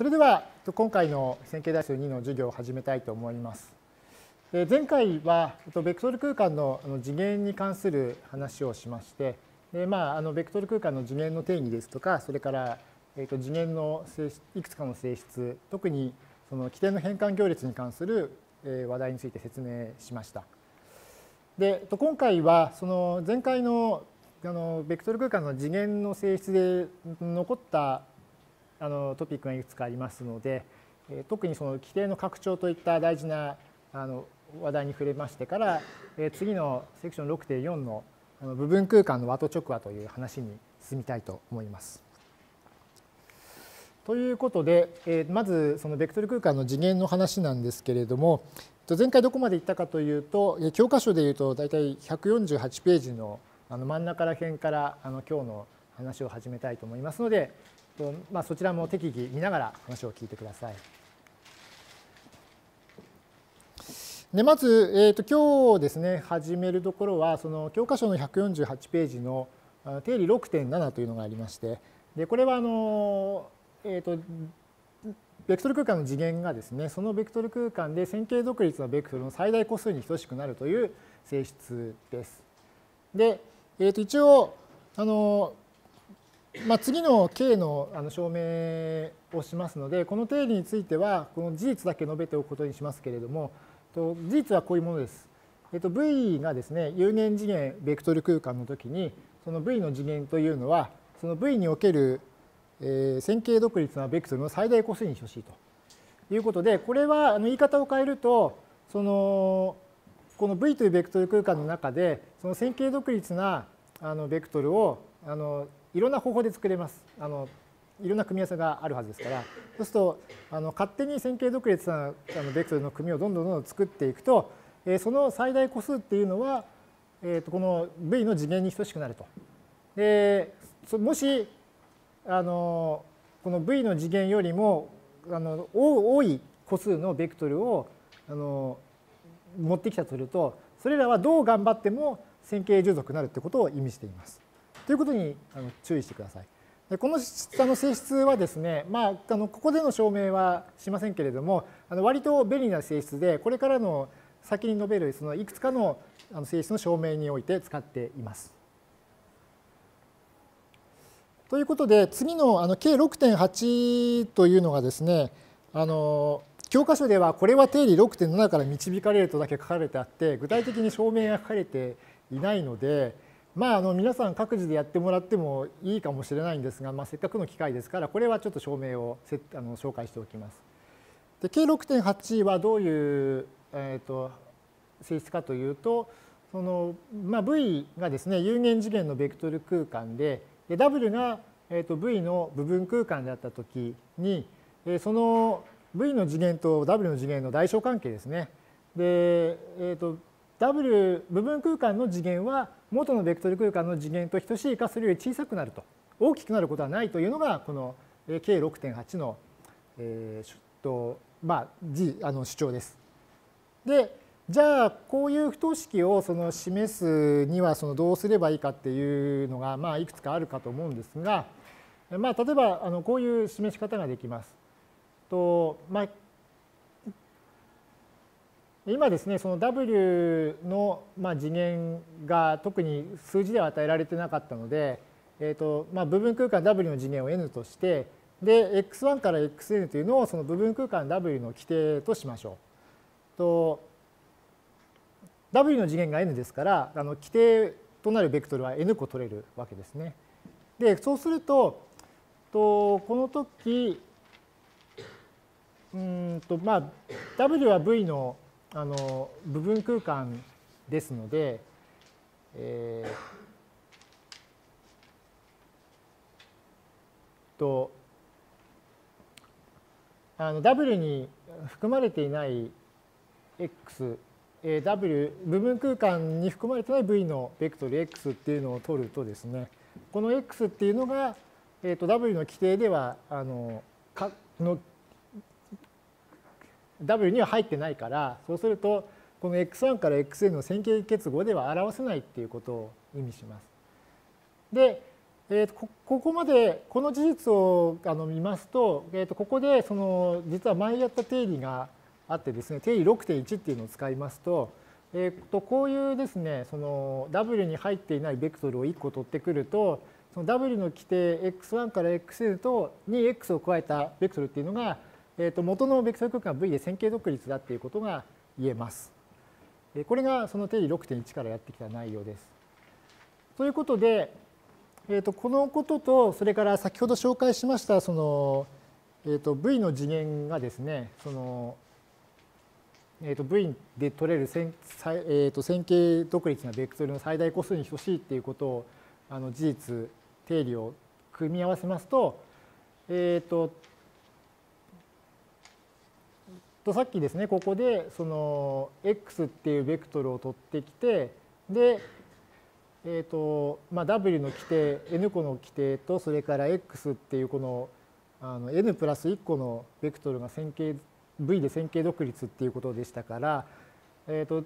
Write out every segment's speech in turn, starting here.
それでは今回の線形代数2の授業を始めたいと思います。前回はベクトル空間の次元に関する話をしましてで、まあ、あのベクトル空間の次元の定義ですとかそれから、えー、と次元のいくつかの性質特にその規定の変換行列に関する話題について説明しました。で今回はその前回のあのベクトル空間の次元の性質で残ったあのトピックがいくつかありますので特にその規定の拡張といった大事なあの話題に触れましてから、え次のセクション6.4の部分空間の和と直和という話に進みたいと思います。ということで、えまずそのベクトル空間の次元の話なんですけれども前回どこまでいったかというと教科書でいうと大体148ページの真ん中ら辺から今日の話を始めたいと思いますので、まあ、そちらも適宜見ながら話を聞いてください。でまず、えーと、今日ですね始めるところはその教科書の148ページの定理6.7というのがありましてでこれはあの、えーと、ベクトル空間の次元がですねそのベクトル空間で線形独立のベクトルの最大個数に等しくなるという性質です。で、えー、と一応あの、まあ、次の K のあの証明をしますのでこの定理についてはこの事実だけ述べておくことにしますけれどもと事実はこういうものです。えっと、V がですね有限次元ベクトル空間の時にその V の次元というのはその V における、えー、線形独立なベクトルの最大個数に等しいということでこれはあの言い方を変えるとそのこの V というベクトル空間の中でその線形独立なあのベクトルをあのいろんな方法で作れます。あのいろんな組み合わせがあるはずですからそうするとあの勝手に線形独立なあのベクトルの組みをどんどんどんどん作っていくと、えー、その最大個数っていうのは、えー、とこの V の次元に等しくなると。でもしあのこの V の次元よりもあの多い個数のベクトルをあの持ってきたとするとそれらはどう頑張っても線形従属になるということを意味しています。ということにあの注意してください。でこの下の性質はですね、まあ、あのここでの証明はしませんけれどもあの割と便利な性質でこれからの先に述べるそのいくつかの性質の証明において使っています。ということで次のあの K6.8 というのがですねあの教科書ではこれは定理6.7から導かれるとだけ書かれてあって具体的に証明が書かれていないのでまあ、あの皆さん各自でやってもらってもいいかもしれないんですが、まあ、せっかくの機会ですからこれはちょっと証明をあの紹介しておきます。で K6.8 はどういう、えーと、性質かというとその、まあ、V がですね有限次元のベクトル空間でで W が、えーと、V の部分空間であったときにその V の次元と W の次元の大小関係ですね。で、えーと W 部分空間の次元は元のベクトル空間の次元と等しいかそれより小さくなると大きくなることはないというのがこの K6.8 の、えーとまあ、あの主張です。でじゃあこういう不等式をその示すにはそのどうすればいいかっていうのがまあいくつかあるかと思うんですが、まあ、例えばあのこういう示し方ができます。とまあ、今ですねその W のまあ次元が特に数字では与えられてなかったので、えーとまあ、部分空間 W の次元を n としてで x1 から xn というのをその部分空間 W の規定としましょう。と W の次元が n ですからあの規定となるベクトルは n 個取れるわけですね。でそうするととこの時うんとまあ W は V のあの部分空間ですので、えー、とあの W に含まれていない X、W 部分空間に含まれてない V のベクトル X っていうのを取るとですねこの X っていうのが、えー、と W の規定ではあのかの W には入ってないからそうするとこの x1 から xn の線形結合では表せないっていうことを意味します。で、えー、とここまでこの事実をあの見ますと,、えー、とここでその実は前やった定理があってですね定理6.1っていうのを使いますと,、えー、とこういうですねその W に入っていないベクトルを1個取ってくるとその W の規定 x1 から xn とに x を加えたベクトルっていうのが、えー、と元のベクトル空間 V で線形独立だっていうことが言えます。これがその定理6.1からやってきた内容です。ということで、えー、とこのこととそれから先ほど紹介しましたその、えー、と V の次元がですねその、えー、と V で取れる線,、えー、と線形独立なベクトルの最大個数に等しいっていうことをあの事実定理を組み合わせますと,、えー、ととさっきですねここでその x っていうベクトルを取ってきてでえーとまあ、W の規定 N 個の規定とそれから X っていうこのあの N プラス1個のベクトルが線形 V で線形独立っていうことでしたから、えーと、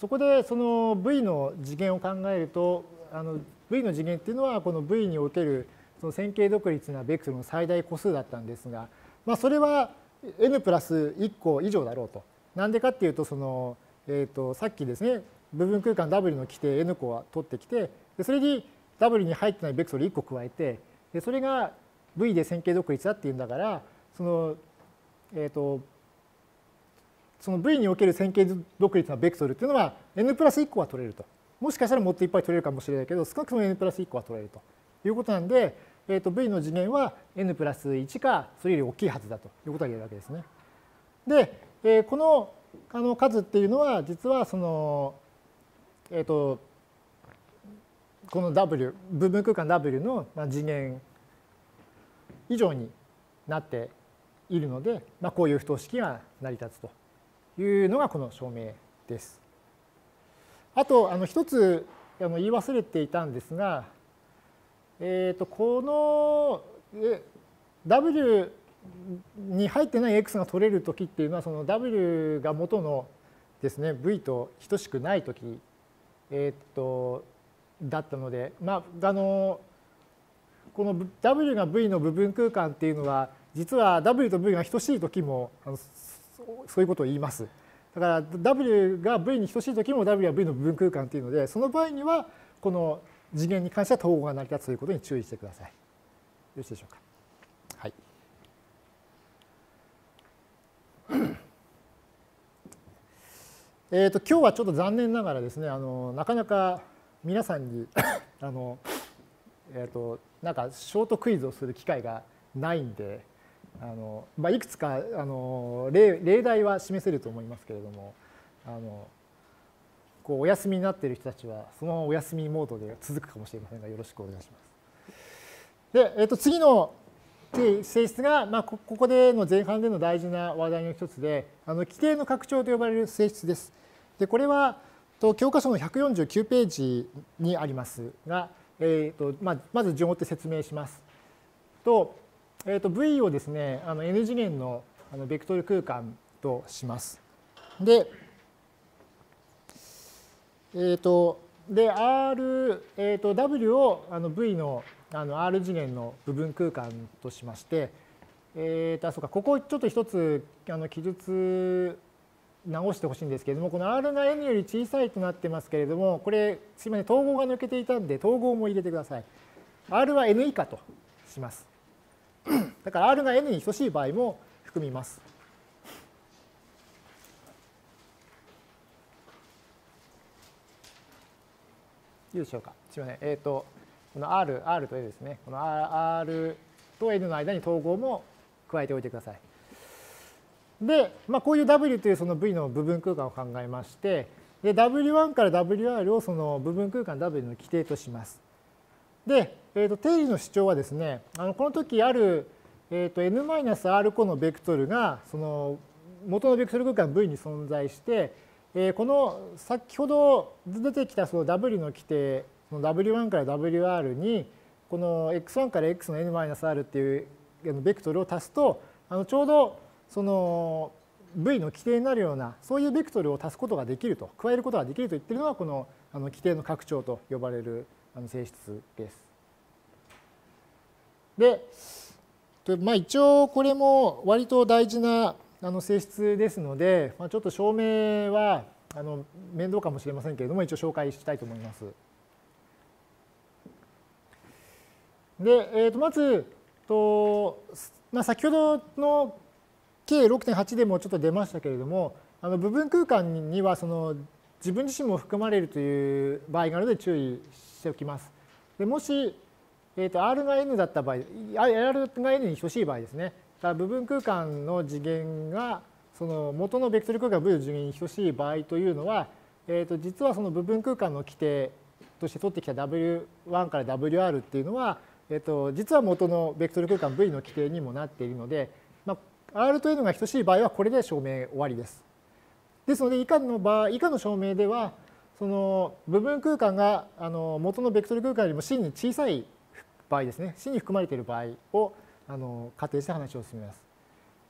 そこでその V の次元を考えるとあの V の次元っていうのはこの V におけるその線形独立なベクトルの最大個数だったんですが、まあ、それは N プラス1個以上だろうと。なんでかっていうとその、えー、とさっきですね部分空間 W の規定 N 個は取ってきてでそれに W に入ってないベクトル1個加えてでそれが V で線形独立だっていうんだからそのえっ、ー、とその V における線形独立なベクトルっていうのは N プラス1個は取れると。もしかしたらもっといっぱい取れるかもしれないけど少なくとも N プラス1個は取れるということなんで、えー、と V の次元は N プラス1かそれより大きいはずだということが言えるわけですね。で、えー、このあの数っていうのは実はそのえーと、この W 部分空間 W の次元以上になっているので、まあ、こういう不等式が成り立つというのがこの証明です。あとあの一つあの言い忘れていたんですが、えー、とこの W に入ってない x が取れる時っていうのはその W が元のですね V と等しくない時えー、っとだったので、まあ、あのこの W が V の部分空間っていうのは実は W と V が等しい時もあのそういうことを言います。だから W が V に等しい時も W は V の部分空間っていうのでその場合にはこの次元に関しては統合が成り立つということに注意してください。よろしいでしょうか。はい。えーと、今日はちょっと残念ながらですねあのなかなか皆さんに あの、えーと、なんかショートクイズをする機会がないんであの、まあ、いくつかあの例例題は示せると思いますけれどもあのこうお休みになっている人たちはそのままお休みモードで続くかもしれませんがよろしくお願いします。で、えーと、次の性質が、まあ、ここでの前半での大事な話題の一つであの規定の拡張と呼ばれる性質です。でこれはと教科書の149ページにありますが、えーとまあ、まず順を追って説明します。と,、えー、と V をですねあの N 次元のあのベクトル空間とします。で、えーと、で R、えーと、W をあの V のあの R 次元の部分空間としまして、えーと、あそうかここちょっと一つあの記述直してほしいんですけれどもこの R が N より小さいとなってますけれどもこれすいません統合が抜けていたんで統合も入れてください。R は N 以下とします。だから R が N に等しい場合も含みます。いでしょうか？すいません。えっ、ー、とこの R, R と N ですね。この R と N の間に統合も加えておいてください。で、まあ、こういう W というその V の部分空間を考えましてで W1 から WR をその部分空間 W の規定とします。で、えー、と定理の主張はですねあのこの時ある、えー、と n-r 個のベクトルがその元のベクトル空間 V に存在して、えー、この先ほど出てきたその W の規定その W1 から WR にこの x1 から x の n-r っていうベクトルを足すとあのちょうどその V の規定になるようなそういうベクトルを足すことができると加えることができると言ってるのがこのあの規定の拡張と呼ばれるあの性質です。で、まあ、一応これも割と大事なあの性質ですので、まあ、ちょっと証明はあの面倒かもしれませんけれども一応紹介したいと思います。で、えー、とまずと、まあ、先ほどの K6.8 でもちょっと出ましたけれどもあの部分空間にはその自分自身も含まれるという場合があるので注意しておきます。でもし、えー、と R が N だった場合 R が N に等しい場合ですね部分空間の次元がその元のベクトル空間 V の次元に等しい場合というのは、えー、と実はその部分空間の規定として取ってきた W1 から WR っていうのはえっと、実は元のベクトル空間 V の規定にもなっているので、まあ、R というのが等しい場合はこれで証明終わりです。ですので以下の場合以下の証明ではその部分空間があの元のベクトル空間よりも真に小さい場合ですね真に含まれている場合をあの仮定して話を進めます。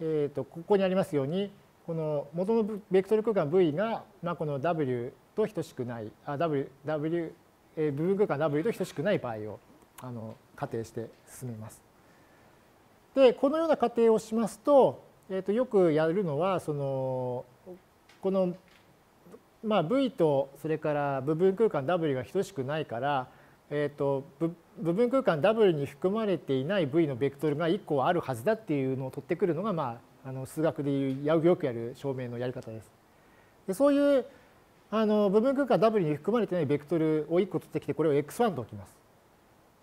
えーと、ここにありますようにこの元のベクトル空間 V が、まあ、この W と等しくないあ W, w え、部分空間 W と等しくない場合をあの仮定して進めます。でこのような仮定をしますと,、えー、とよくやるのはそのこの、まあ、V とそれから部分空間 W が等しくないから、えー、と部分空間 W に含まれていない V のベクトルが1個あるはずだっていうのを取ってくるのが、まあ、あの数学でいうよくやる証明のやり方です。でそういうあの部分空間 W に含まれてないベクトルを1個取ってきてこれを x1 と置きます。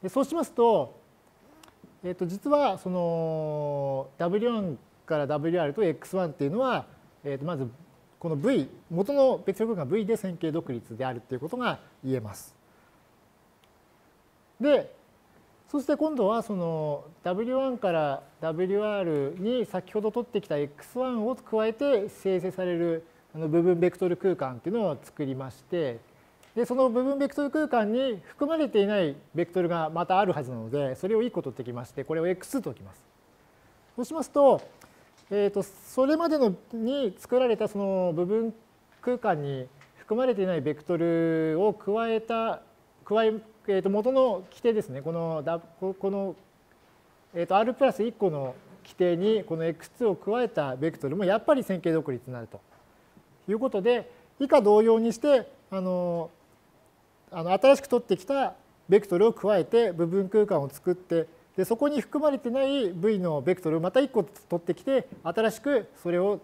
でそうしますと,、えー、と実はその W1 から WR と X1 っていうのは、えー、とまずこの V 元の別力空間 V で線形独立であるっていうことが言えます。でそして今度はその W1 から WR に先ほど取ってきた X1 を加えて生成されるあの部分ベクトル空間っていうのを作りましてでその部分ベクトル空間に含まれていないベクトルがまたあるはずなのでそれを1個取ってきましてこれを x と置きます。そうしますと,、えー、とそれまでのに作られたその部分空間に含まれていないベクトルを加えた加ええー、と元の規定ですね。このこの、えー、と r プラス1個の規定にこの x2 を加えたベクトルもやっぱり線形独立になると。いうことで以下同様にしてあのあの新しく取ってきたベクトルを加えて部分空間を作ってでそこに含まれてない V のベクトルをまた1個取ってきて新しくそれを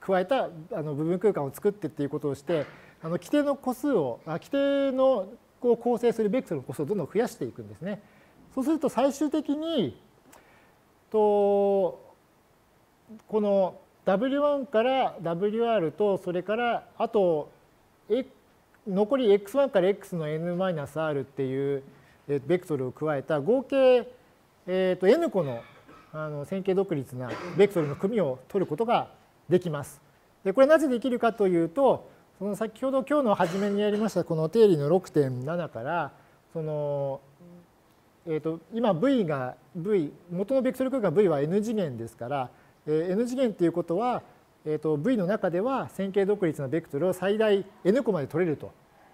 加えたあの部分空間を作ってっていうことをしてあの規定の個数をあ規定のこう構成するベクトルの個数をどんどん増やしていくんですね。そうすると最終的にとこの W1 から WR とそれからあと残り x1 から x の n-r っていうベクトルを加えた合計、えー、と n 個のあの線形独立なベクトルの組を取ることができます。でこれなぜできるかというとその先ほど今日の初めにやりましたこの定理の6.7からその、えー、と今 v が v 元のベクトル空間 v は n 次元ですから、えー、n 次元っていうことはえーと、V の中では線形独立なベクトルを最大 n 個まで取れると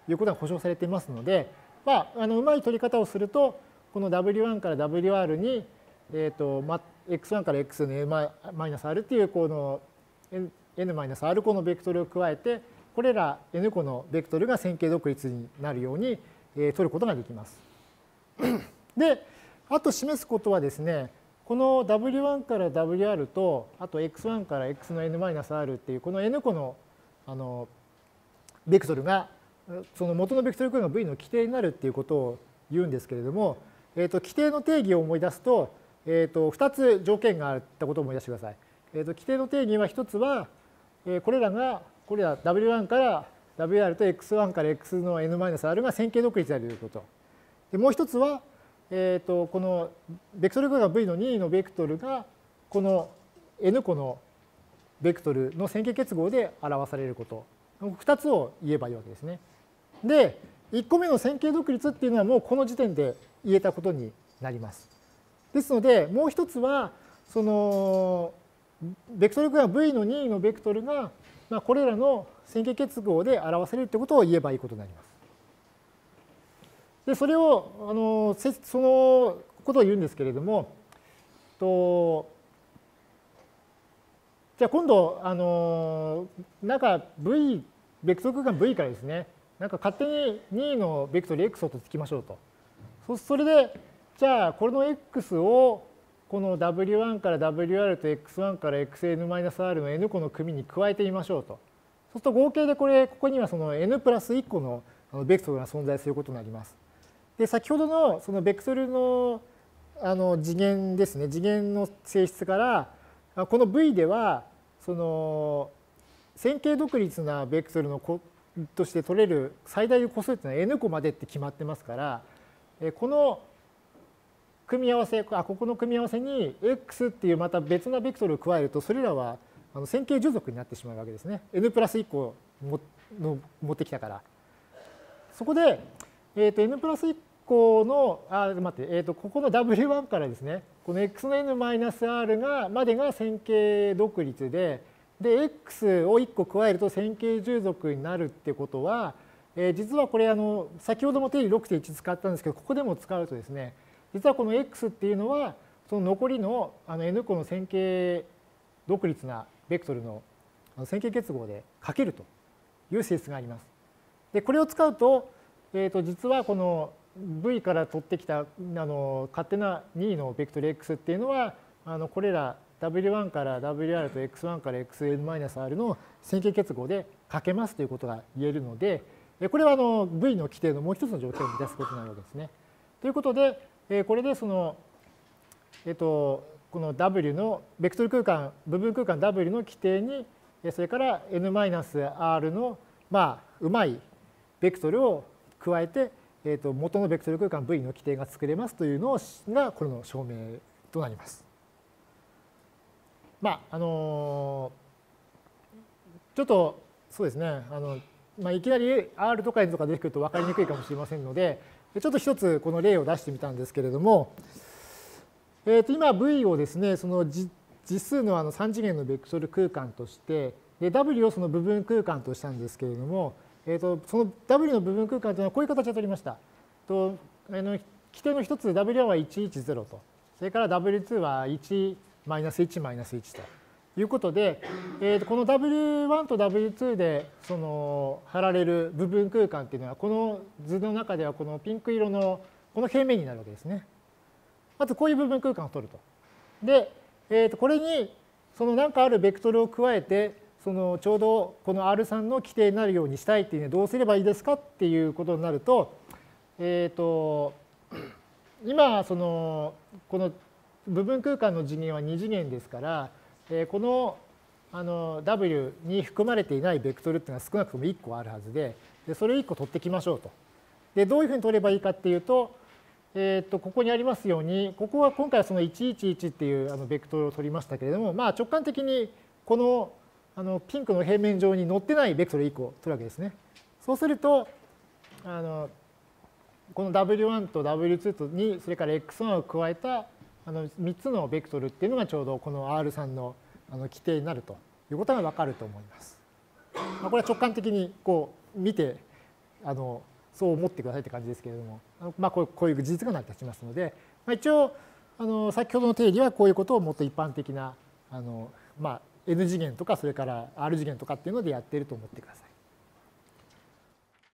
いうことが保証されていますので、まあ、あのうまい取り方をするとこの W1 から WR に、えーとま、X1 から X の n-r っていうこの n マイナス r 個のベクトルを加えてこれら n 個のベクトルが線形独立になるように、えー、取ることができます。であと示すことはですねこの W1 から WR とあと X1 から X の n-r っていうこの n 個のあのベクトルがその元のベクトル空間 V の規定になるっていうことを言うんですけれども、えー、と規定の定義を思い出すと,、えー、と2つ条件があったことを思い出してください。えー、と規定の定義は1つは、えー、これらがこれら W1 から WR と X1 から X の n-r が線形独立であるということ。でもう一つはえー、とこのベクトル空間 V の任意のベクトルがこの n 個のベクトルの線形結合で表されること2つを言えばいいわけですね。で1個目の線形独立っていうのはもうこの時点で言えたことになります。ですのでもう一つはそのベクトル空間 V の任意のベクトルが、まあ、これらの線形結合で表されるということを言えばいいことになります。でそれをあのそのことを言うんですけれどもとじゃあ今度あのなんか V ベクトル空間 V からですねなんか勝手に2のベクトル x をとつきましょうと。それでじゃあこれの x をこの w1 から wr と x1 から xn-r の n 個の組に加えてみましょうと。そうすると合計でこれここにはその n プラス1個のベクトルが存在することになります。で先ほどのそのベクトルのあの次元ですね次元の性質からこの V ではその線形独立なベクトルのとして取れる最大の個数っていうのは n 個までって決まってますからこの組み合わせあここの組み合わせに x っていうまた別なベクトルを加えるとそれらはあの線形従属になってしまうわけですね。n プラス1個の持ってきたから。そこで、えー、と n プラス1個のあ待って、えー、とここの w1 からですねこの x の n-r がまでが線形独立でで x を1個加えると線形従属になるってことは、えー、実はこれあの先ほども定理6.1使ったんですけどここでも使うとですね実はこの x っていうのはその残りのあの n 個の線形独立なベクトルの線形結合でかけるという性質があります。でこれを使うと,、えー、と実はこの v から取ってきたあの勝手な2のベクトル x っていうのはあのこれら w1 から wr と x1 から xn-r の線形結合でかけますということが言えるのでこれはあの v の規定のもう一つの条件を満たすことになるわけですね。ということでえこれでそのえっとこの W のベクトル空間部分空間 W の規定にそれから n-r のまあうまいベクトルを加えて、えー、と元のベクトル空間 V の規定が作れますというのがこれの証明となります。まああのちょっとそうですねあの、まあ、いきなり R とか N とか出てくると分かりにくいかもしれませんのでちょっと一つこの例を出してみたんですけれども、えー、と今 V をですねその実数のあの3次元のベクトル空間としてで W をその部分空間としたんですけれども、えー、とその W の部分空間というのはこういう形で取りました。とあの規定の一つ W1 は110とそれから W2 は1マイナス1マイナス1ということで、えー、とこの W1 と W2 でその貼られる部分空間っていうのはこの図の中ではこのピンク色のこの平面になるわけですね。まずこういう部分空間を取ると。で、えー、とこれにその何かあるベクトルを加えてそのちょうどこの R3 の規定になるようにしたいっていうのはどうすればいいですかっていうことになると,、えー、と今そのこの部分空間の次元は2次元ですからえこのあの W に含まれていないベクトルっていうのは少なくとも1個あるはずででそれを1個取ってきましょうと。でどういうふうに取ればいいかっていうと,、えー、とここにありますようにここは今回はその111っていうあのベクトルを取りましたけれども、まあ、直感的にこのあのピンクの平面上に載ってないベクトル1個取るわけですね。そうするとあのこの W1 と W2 とにそれから X1 を加えたあの3つのベクトルっていうのがちょうどこの R3 のあの規定になるということがわかると思います。まあ、これは直感的にこう見てあのそう思ってくださいって感じですけれども、まあ、こうこういう事実が成り立ちますので、まあ、一応あの先ほどの定理はこういうことをもっと一般的なあの、まあ、N 次元とかそれから R 次元とかっていうのでやっていると思ってください。